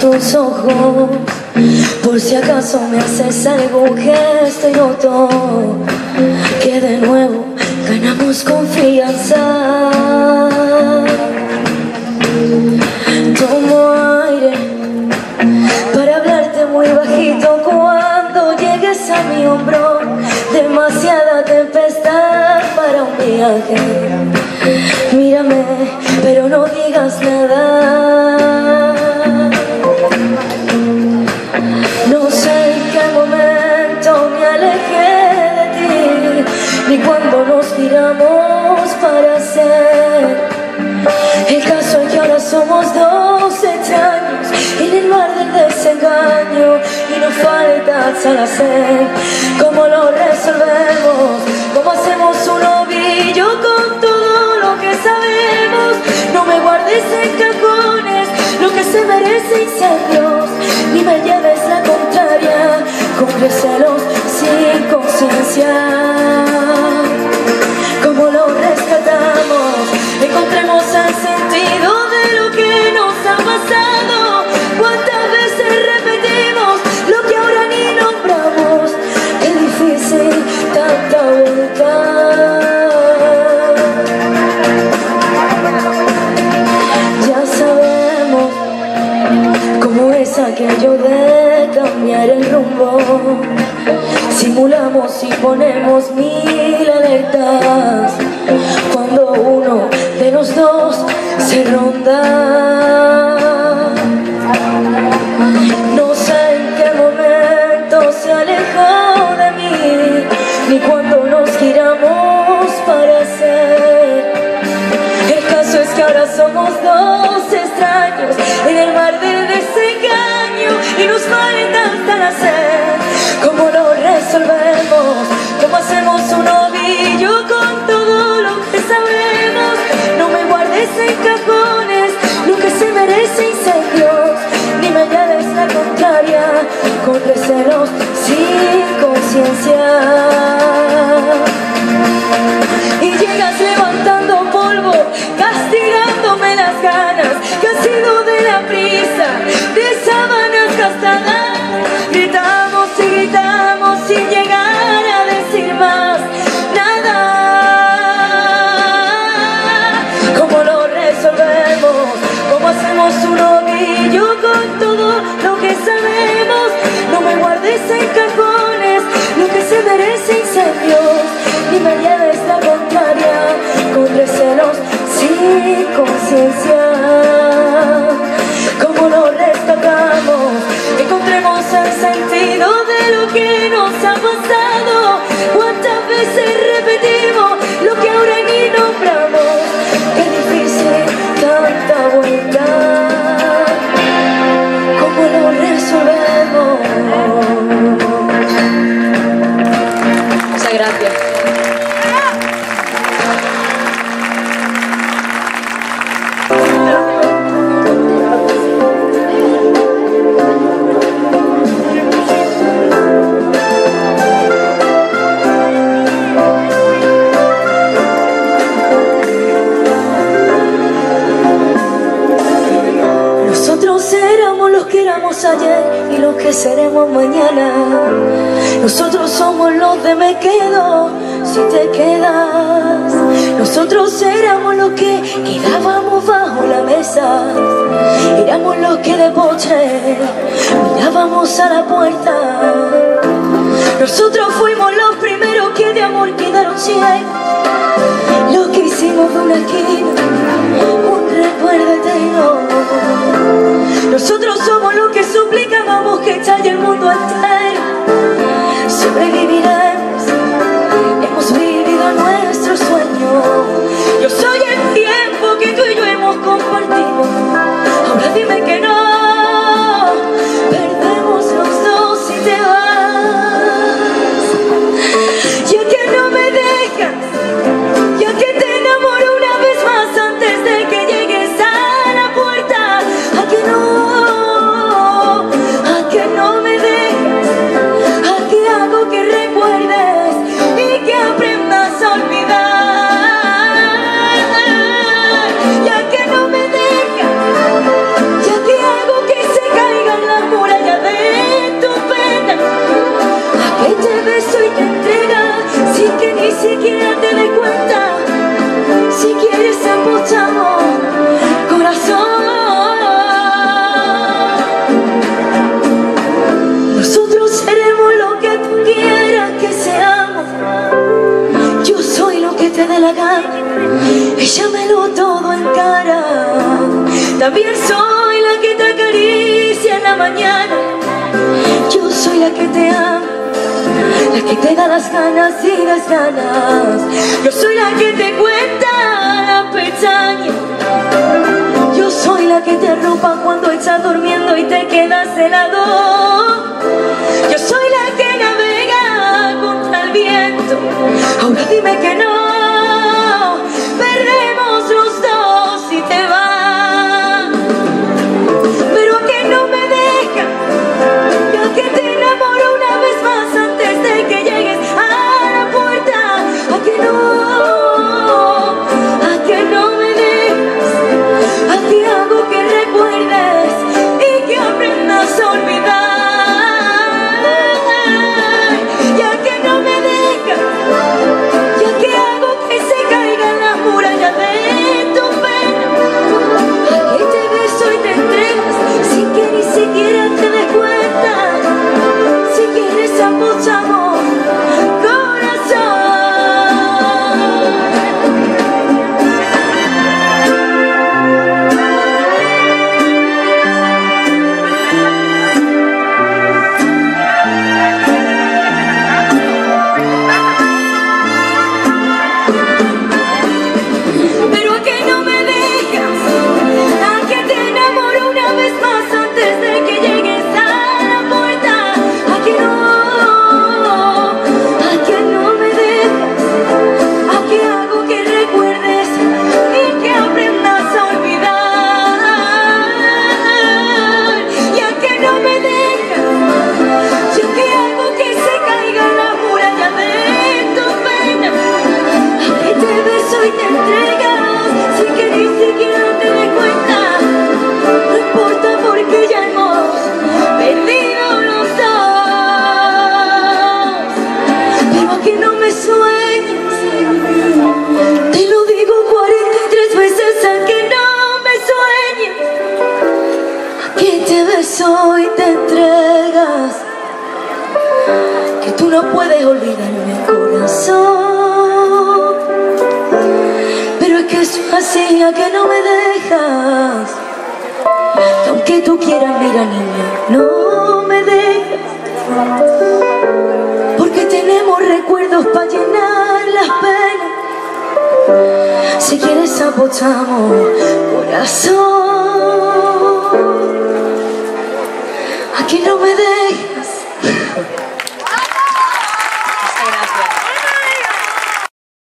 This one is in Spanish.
tus ojos. Por si acaso me haces algún gesto y noto que de nuevo ganamos confianza. Tomo aire para hablarte muy bajito cuando llegues a mi hombro. Demasiada tempestad para un viaje. Mírame, pero no digas nada. Cuando nos giramos para ser. El caso es que ahora somos dos extraños en el mar del desengaño y nos falta sed. ¿Cómo lo resolvemos? ¿Cómo hacemos un ovillo con todo lo que sabemos? No me guardes en cajones lo que se merece incendios, ni me lleves la contraria con recelos sin conciencia. Simulamos y ponemos mil alertas cuando uno de los dos se ronda. No sé en qué momento se alejó de mí, ni cuando nos giramos para ser. El caso es que ahora somos dos conciencia. ¿Cómo lo rescatamos? Encontremos el sentido de lo que nos ha pasado. ¿Cuántas veces repetimos lo que ahora ni nombramos? Qué difícil tanta vuelta. Nosotros éramos los que éramos ayer y los que seremos mañana. Nosotros somos los de me quedo si te quedas. Nosotros éramos los que quedábamos bajo la mesa. Éramos los que de postre mirábamos a la puerta. Nosotros fuimos los primeros que de amor quedaron cien. Los que hicimos de una esquina Nosotros somos los que suplicábamos que estalle el mundo entero. y que aprendas a olvidar. Ya que no me dejas, ya te hago que se caigan las murallas de tu pena. Aquella beso y te entrega sin que ni siquiera te dé la gana, échamelo todo en cara. También soy la que te acaricia en la mañana, yo soy la que te ama, la que te da las ganas y las ganas. Yo soy la que te cuenta la pestaña. Yo soy la que te arropa cuando estás durmiendo y te quedas helado. Yo soy la que navega contra el viento. Ahora dime que no. Pero es que es así a que no me dejas. Que aunque tú quieras mira niña no me dejas porque tenemos recuerdos para llenar las penas. Si quieres apostamos corazón. A que no me dejas